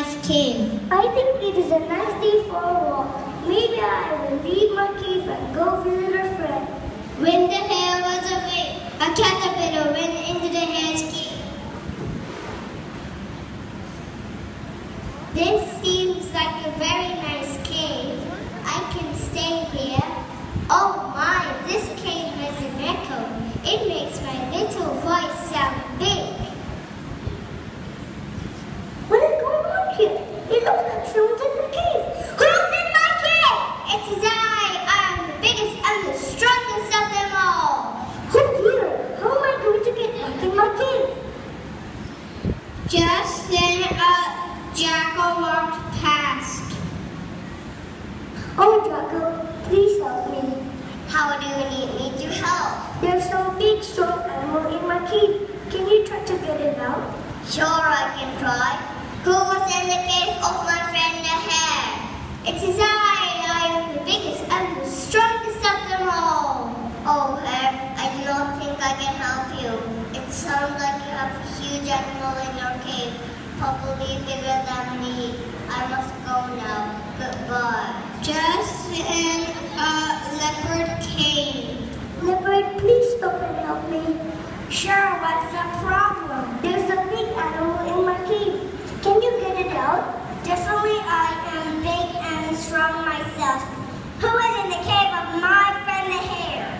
I think it is a nice day for a walk. Maybe I will leave my cave and go visit a friend. When the hare was away, a caterpillar went into the hare's cave. This seems like a very nice cave. I can stay here. Oh my, this cave has an echo. It makes my little voice sound big. What is going on here? It looks like someone's in the cave. Who's in my cave? It is I. I am the biggest and the strongest of them all. Oh dear, how am I going to get back in my cave? Just then a jackal walked past. Oh Jackal, please help me. How do you need me to help? There's some big strong animal in my cave. Can you try to get it out? Sure, I can try. Who was in the cave of oh, my friend the hare? It is I. I am the biggest and the strongest of them all. Oh, hare, I do not think I can help you. It sounds like you have a huge animal in your cave, probably bigger than me. I must go now. Goodbye. Just then a leopard came. Leopard, please stop and help me. Sure, what's the problem? There's a big animal in my cave. Can you get it out? Definitely I am big and strong myself. Who is in the cave of my friend the hare?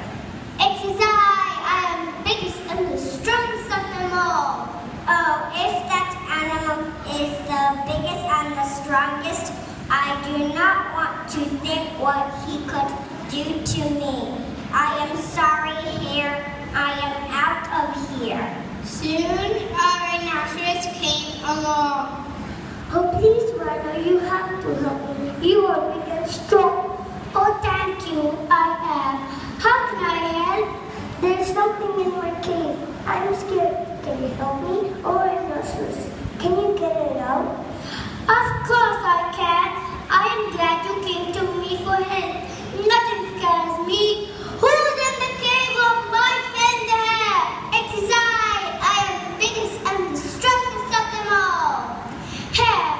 It is I. I am the biggest and the strongest of them all. Oh, if that animal is the biggest and the strongest, I do not want to think what he could do to me. I am sorry, here. I am out of here. Soon our rhinoceros came along. Oh, please, Rhino, you have to help me. You are big and strong. Oh, thank you. I am. How can I help? There's something in my cave. I'm scared. Can you help me? Oh, rhinoceros, can you get it out? Of course I can. I am glad you came to me for help. Nothing scares me. Who's in the cave of my friend there? It is I. I am the biggest and the strongest of them all. Hare,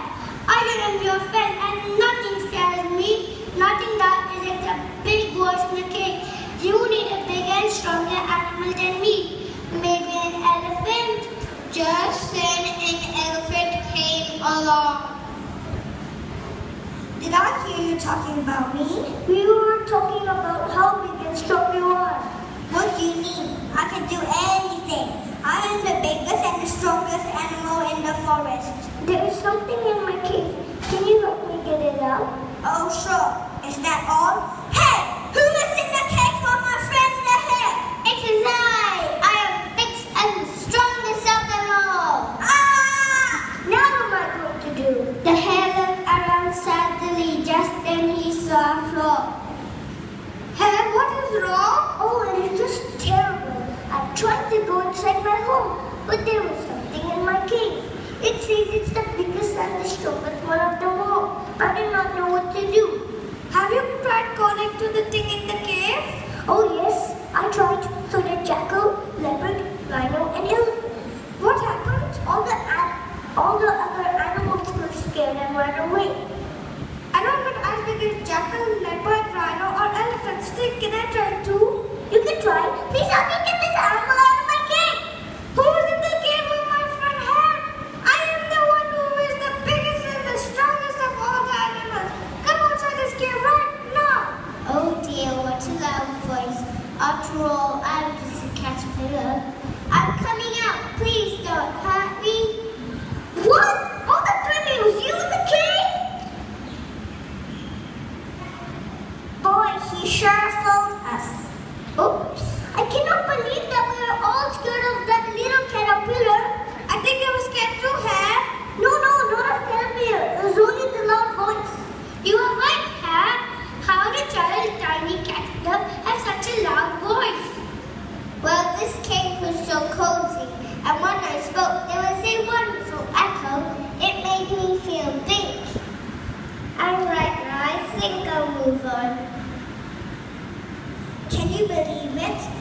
I am your friend and nothing scares me. Nothing that isn't a big voice in the cave. You need a bigger and stronger animal than me. Maybe an elephant. Just then an elephant came along. Did I hear you talking about me? We were talking about how big and strong you are. What do you mean? I can do anything. I am the biggest and the strongest animal in the forest. There is something in my cave. Can you help me get it out? Oh, sure. Is that all? Hey! Who is in the cave for my friend the hare? It is I! I am the biggest and the strongest of them all. Ah! Now what am I going to do? The hare looked around sadly. Just then he saw a frog. Is wrong? Oh, it is just terrible. I tried to go inside my home, but there was something in my cave. It says it's the biggest and the strongest one of them all. I do not know what to do. Have you tried calling to the thing in the cave? Oh yes, I tried. So did jackal, leopard, rhino, and elephant. What happened? All the an- all the other animals were scared and ran away. I don't know as big as jackal, leopard, rhino, or elephant. Still, can I try too? You can try. Please help me get this animal out of my cave. Who's in the cave of my friend Hare? I am the one who is the biggest and the strongest of all the animals. Come outside this cave right now. Oh dear, what a loud voice. After all, I'm just a caterpillar. I'm coming out. Please don't hurt me. What? All the time it was you in the cave? Boy, he sure fooled us. Oops. I cannot believe that we are all scared of that little caterpillar. I think I was scared too, Hare. No, no, not a caterpillar. It was only the loud voice. You are right, Hare. How did a tiny caterpillar have such a loud voice? Well, this cave was so cozy, and when I spoke, there was a wonderful echo. It made me feel big. All right, now I think I'll move on. Can you